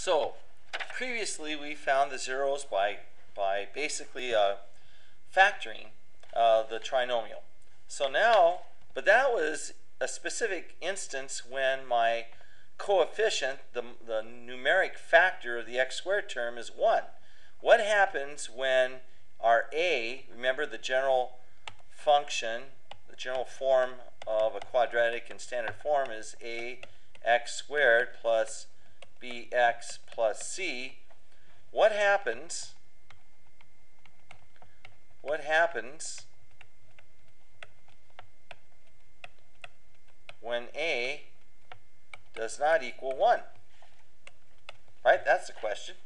So, previously we found the zeros by, by basically uh, factoring uh, the trinomial. So now, but that was a specific instance when my coefficient, the, the numeric factor of the x squared term is 1. What happens when our a, remember the general function, the general form of a quadratic in standard form is a x squared plus bx plus c. What happens, what happens when a does not equal 1? Right? That's the question.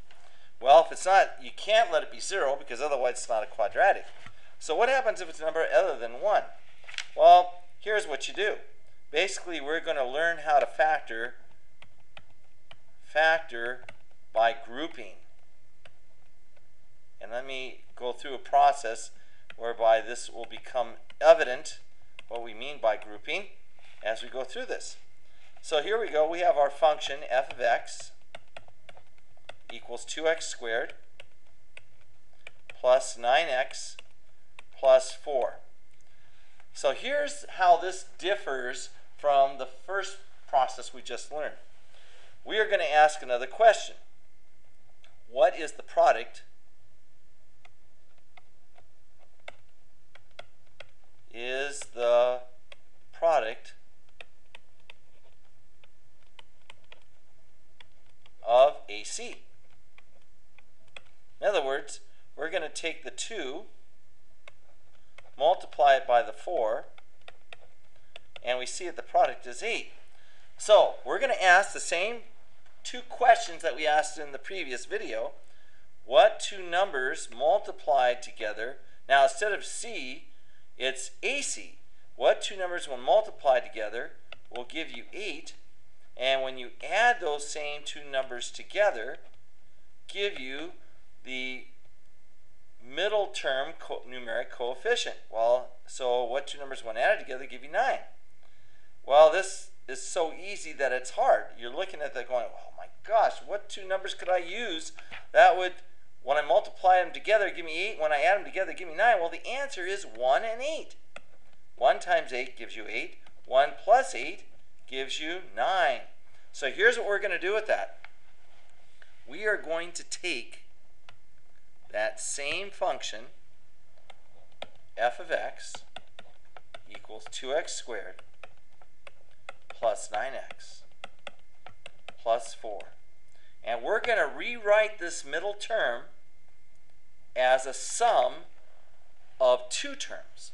Well, if it's not, you can't let it be 0 because otherwise it's not a quadratic. So what happens if it's a number other than 1? Well, here's what you do. Basically, we're going to learn how to factor factor by grouping. And let me go through a process whereby this will become evident what we mean by grouping as we go through this. So here we go. We have our function f of x equals 2x squared plus 9x plus 4. So here's how this differs from the first process we just learned. We are going to ask another question. What is the product is the product of AC? In other words, we're going to take the 2, multiply it by the 4, and we see that the product is 8. So we're going to ask the same two questions that we asked in the previous video. What two numbers multiplied together? Now instead of C, it's AC. What two numbers when multiplied together will give you 8? And when you add those same two numbers together, give you the middle term co numeric coefficient. Well, so what two numbers when added together give you 9? Well, this is so easy that it's hard. You're looking at that going, gosh, what two numbers could I use that would, when I multiply them together, give me 8. When I add them together, give me 9. Well, the answer is 1 and 8. 1 times 8 gives you 8. 1 plus 8 gives you 9. So here's what we're going to do with that. We are going to take that same function, f of x equals 2x squared plus 9x plus 4. And we're going to rewrite this middle term as a sum of two terms.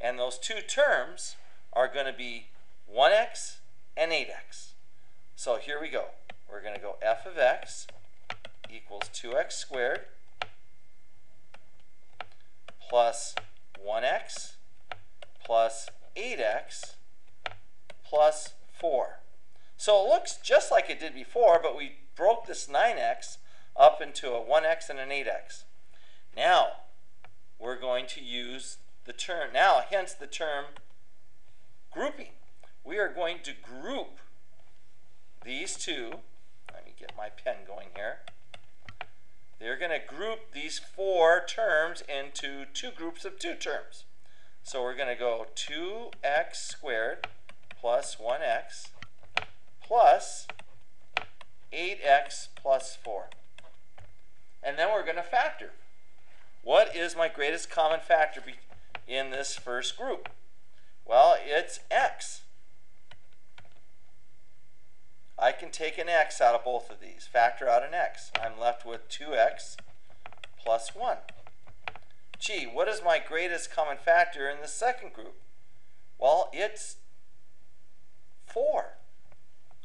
And those two terms are going to be 1x and 8x. So here we go. We're going to go f of x equals 2x squared plus 1x plus 8x plus 4. So it looks just like it did before, but we broke this 9x up into a 1x and an 8x. Now, we're going to use the term, now hence the term grouping. We are going to group these two. Let me get my pen going here. They're going to group these four terms into two groups of two terms. So we're going to go 2x squared plus 1x plus 8x plus 4. And then we're going to factor. What is my greatest common factor in this first group? Well, it's x. I can take an x out of both of these, factor out an x. I'm left with 2x plus 1. Gee, what is my greatest common factor in the second group? Well, it's 4.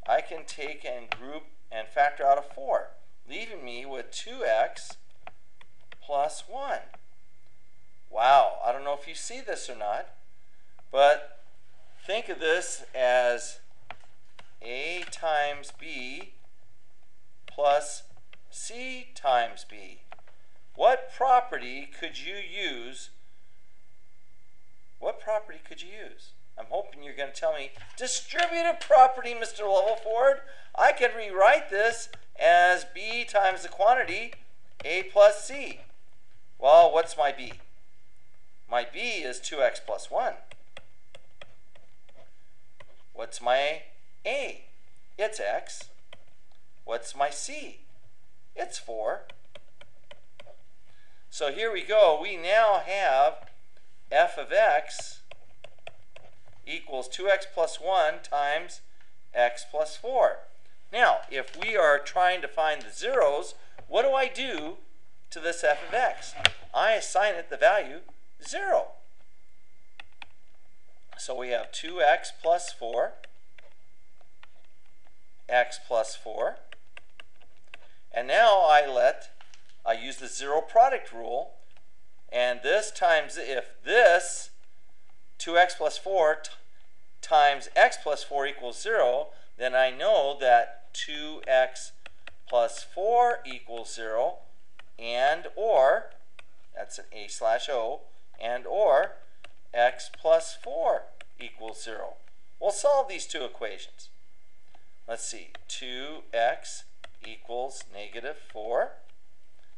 I can take and group and factor out a 4, leaving me with 2x plus 1. Wow, I don't know if you see this or not, but think of this as a times b plus c times b. What property could you use? What property could you use? I'm hoping you're going to tell me distributive property, Mr. Lovellford. I could rewrite this as b times the quantity a plus c. Well, what's my b? My b is 2x plus 1. What's my a? It's x. What's my c? It's 4. So here we go. We now have f of x equals 2x plus 1 times x plus 4. Now, if we are trying to find the zeros, what do I do to this f of x? I assign it the value 0. So we have 2x plus 4, x plus 4. And now I let, I use the zero product rule, and this times, if this 2x plus 4 times x plus 4 equals 0, then I know that 2x plus 4 equals 0 and or, that's an a slash o, and or x plus 4 equals 0. We'll solve these two equations. Let's see, 2x equals negative 4.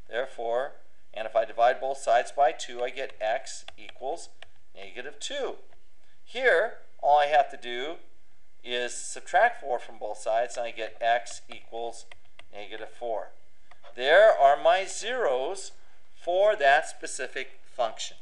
Therefore, and if I divide both sides by 2, I get x equals negative 2. Here, all I have to do is subtract 4 from both sides, and I get x equals negative 4. There are my zeros for that specific function.